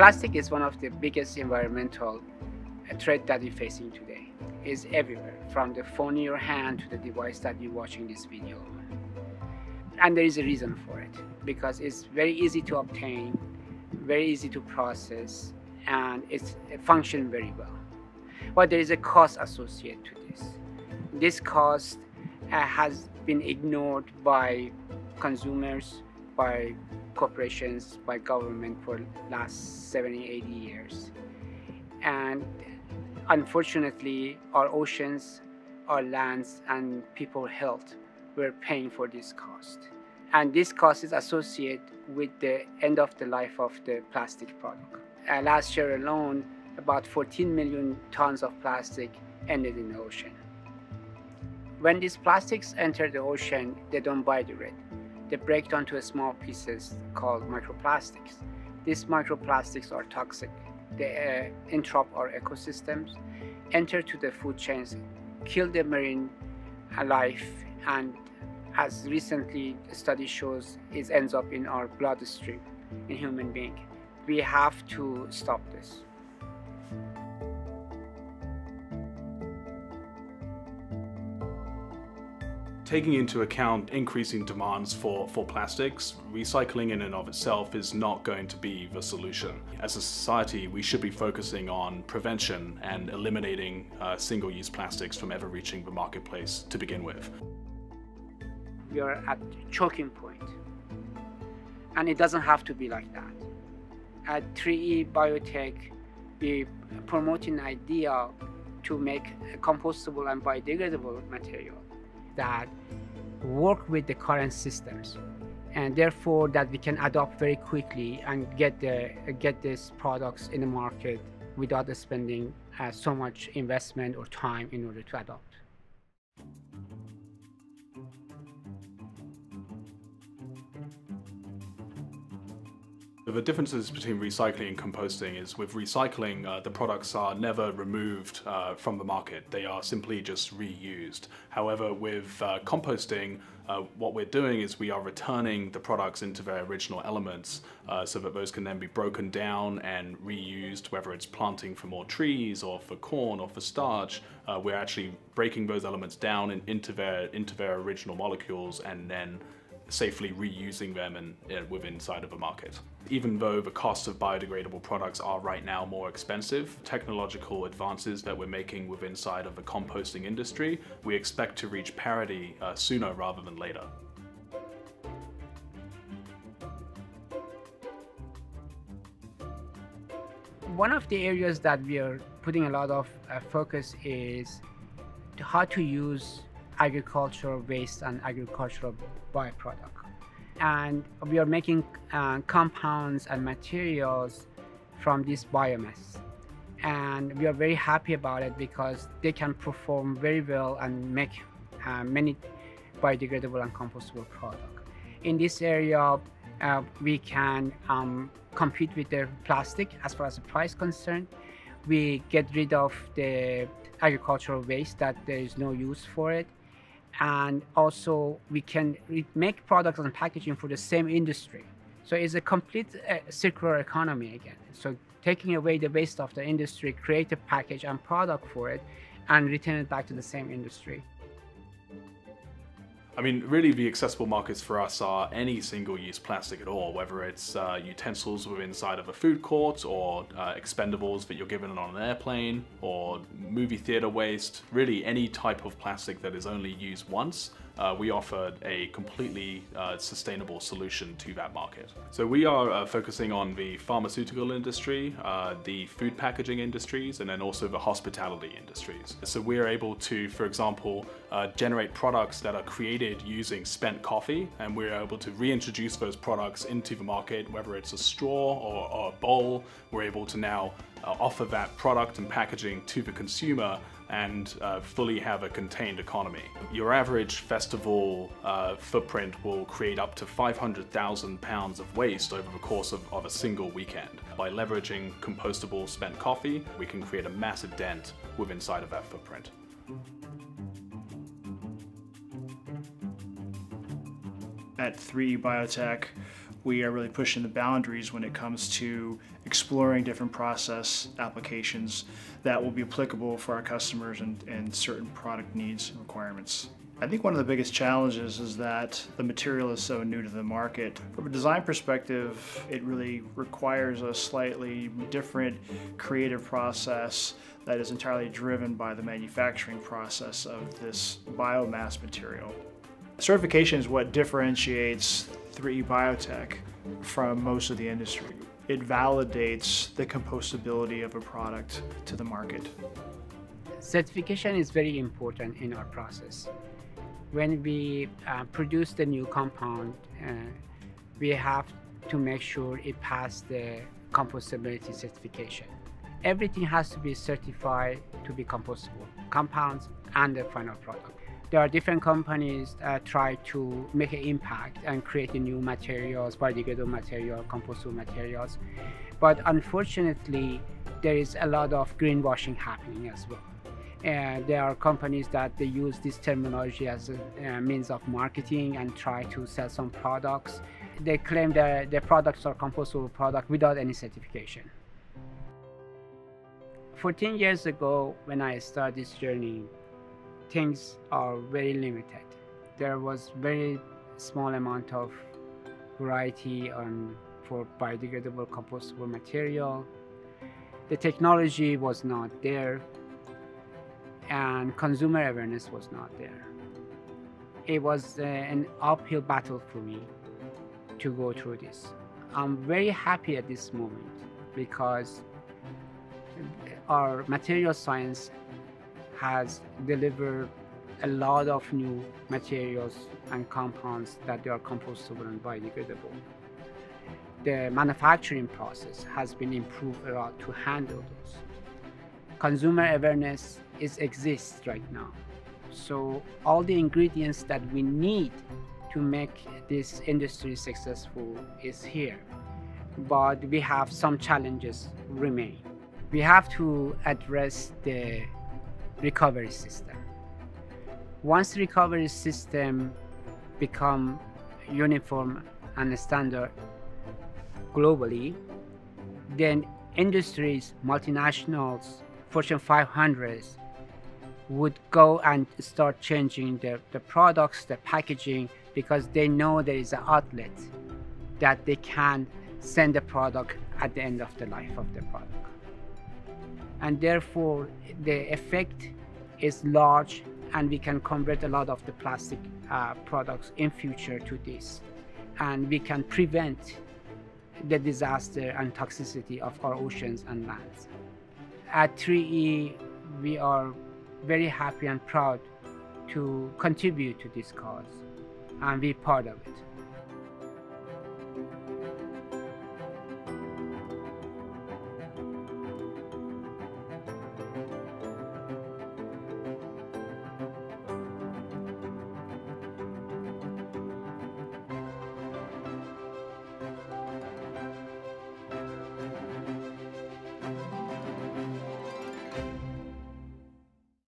Plastic is one of the biggest environmental uh, threat that we're facing today. It's everywhere, from the phone in your hand to the device that you're watching this video on. And there is a reason for it, because it's very easy to obtain, very easy to process, and it's it functions very well. But there is a cost associated to this. This cost uh, has been ignored by consumers, by corporations, by government for last 70, 80 years. And unfortunately, our oceans, our lands, and people health were paying for this cost. And this cost is associated with the end of the life of the plastic product. Uh, last year alone, about 14 million tons of plastic ended in the ocean. When these plastics enter the ocean, they don't biodegrade. They break down to small pieces called microplastics. These microplastics are toxic. They uh, interrupt our ecosystems, enter to the food chains, kill the marine life, and as recently study shows, it ends up in our bloodstream in human being. We have to stop this. Taking into account increasing demands for, for plastics, recycling in and of itself is not going to be the solution. As a society, we should be focusing on prevention and eliminating uh, single-use plastics from ever reaching the marketplace to begin with. We are at choking point. and it doesn't have to be like that. At 3E Biotech, we promote an idea to make compostable and biodegradable material that work with the current systems and therefore that we can adopt very quickly and get the get these products in the market without spending uh, so much investment or time in order to adopt. The differences between recycling and composting is with recycling, uh, the products are never removed uh, from the market. They are simply just reused. However, with uh, composting, uh, what we're doing is we are returning the products into their original elements uh, so that those can then be broken down and reused, whether it's planting for more trees or for corn or for starch. Uh, we're actually breaking those elements down into their, into their original molecules and then safely reusing them in, within inside of a market. Even though the costs of biodegradable products are right now more expensive, technological advances that we're making within inside of the composting industry, we expect to reach parity uh, sooner rather than later. One of the areas that we are putting a lot of uh, focus is how to use agricultural waste and agricultural byproduct. And we are making uh, compounds and materials from this biomass. And we are very happy about it because they can perform very well and make uh, many biodegradable and compostable products. In this area, uh, we can um, compete with the plastic as far as the price concerned. We get rid of the agricultural waste that there is no use for it and also we can make products and packaging for the same industry. So it's a complete uh, circular economy again. So taking away the waste of the industry, create a package and product for it, and return it back to the same industry. I mean, really the accessible markets for us are any single-use plastic at all, whether it's uh, utensils within inside of a food court or uh, expendables that you're given on an airplane or movie theater waste, really any type of plastic that is only used once uh, we offer a completely uh, sustainable solution to that market. So we are uh, focusing on the pharmaceutical industry, uh, the food packaging industries, and then also the hospitality industries. So we are able to, for example, uh, generate products that are created using spent coffee, and we're able to reintroduce those products into the market, whether it's a straw or, or a bowl, we're able to now uh, offer that product and packaging to the consumer and uh, fully have a contained economy. Your average festival uh, footprint will create up to 500,000 pounds of waste over the course of, of a single weekend. By leveraging compostable spent coffee, we can create a massive dent within inside of that footprint. At 3E Biotech, we are really pushing the boundaries when it comes to exploring different process applications that will be applicable for our customers and, and certain product needs and requirements. I think one of the biggest challenges is that the material is so new to the market. From a design perspective, it really requires a slightly different creative process that is entirely driven by the manufacturing process of this biomass material. Certification is what differentiates 3E Biotech from most of the industry. It validates the compostability of a product to the market. Certification is very important in our process when we uh, produce the new compound, uh, we have to make sure it passes the compostability certification. Everything has to be certified to be compostable, compounds and the final product. There are different companies that try to make an impact and create new materials, biodegradable material, compostable materials. But unfortunately, there is a lot of greenwashing happening as well. And there are companies that they use this terminology as a, a means of marketing and try to sell some products. They claim that their products are compostable product without any certification. 14 years ago, when I started this journey, things are very limited. There was very small amount of variety on for biodegradable compostable material. The technology was not there and consumer awareness was not there. It was uh, an uphill battle for me to go through this. I'm very happy at this moment because our material science has delivered a lot of new materials and compounds that they are compostable and biodegradable. The manufacturing process has been improved a lot to handle those. Consumer awareness is exists right now. So all the ingredients that we need to make this industry successful is here. But we have some challenges remain. We have to address the recovery system. Once recovery system become uniform and standard globally, then industries, multinationals, Fortune 500s would go and start changing the, the products, the packaging, because they know there is an outlet that they can send the product at the end of the life of the product. And therefore, the effect is large and we can convert a lot of the plastic uh, products in future to this. And we can prevent the disaster and toxicity of our oceans and lands. At 3E, we are very happy and proud to contribute to this cause and be part of it.